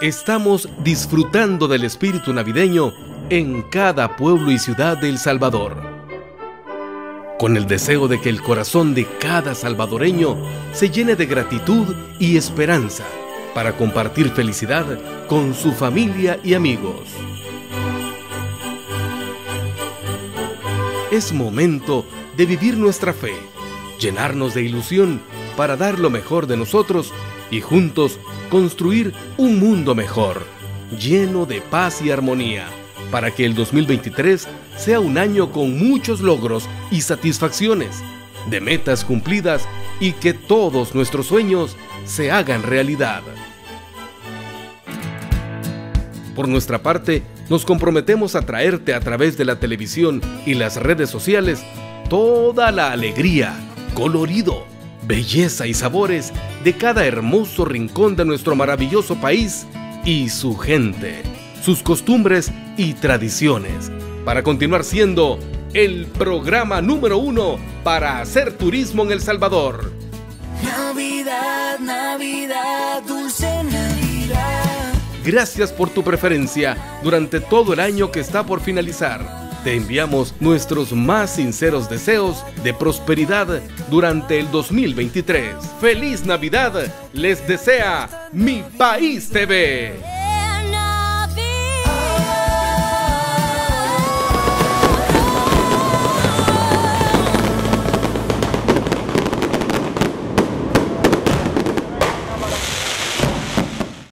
Estamos disfrutando del espíritu navideño en cada pueblo y ciudad de El Salvador. Con el deseo de que el corazón de cada salvadoreño se llene de gratitud y esperanza para compartir felicidad con su familia y amigos. Es momento de vivir nuestra fe, llenarnos de ilusión para dar lo mejor de nosotros y juntos construir un mundo mejor, lleno de paz y armonía, para que el 2023 sea un año con muchos logros y satisfacciones, de metas cumplidas y que todos nuestros sueños se hagan realidad. Por nuestra parte, nos comprometemos a traerte a través de la televisión y las redes sociales toda la alegría, colorido, belleza y sabores de cada hermoso rincón de nuestro maravilloso país y su gente, sus costumbres y tradiciones, para continuar siendo el programa número uno para hacer turismo en El Salvador. Navidad, Navidad, dulce Navidad. Gracias por tu preferencia durante todo el año que está por finalizar. Te enviamos nuestros más sinceros deseos de prosperidad durante el 2023. ¡Feliz Navidad! Les desea Mi País TV.